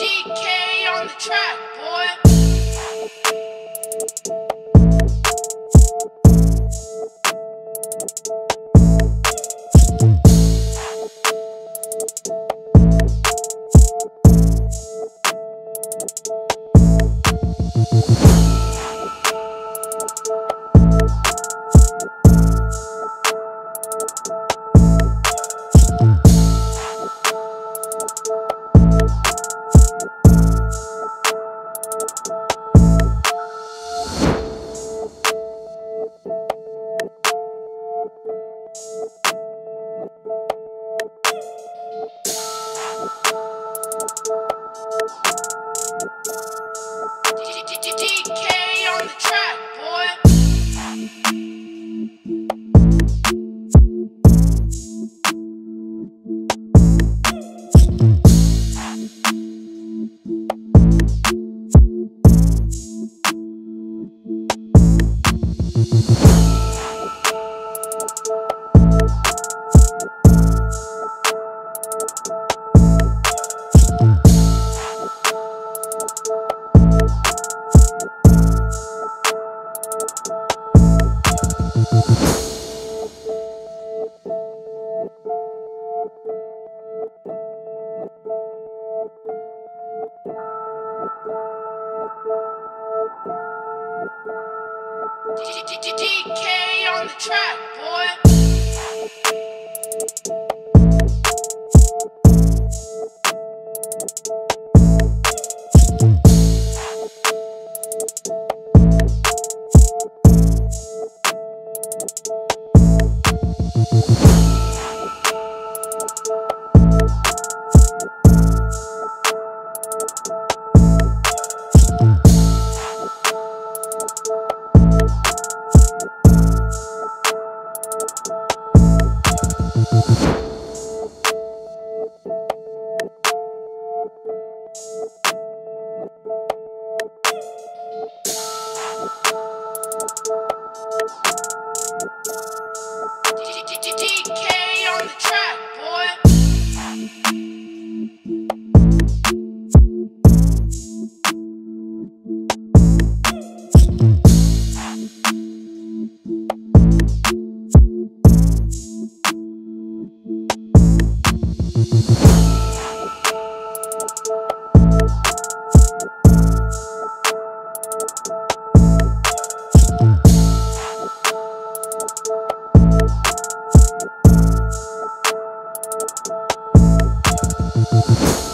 DK on the track, boy. DK DK on the track, boy. you you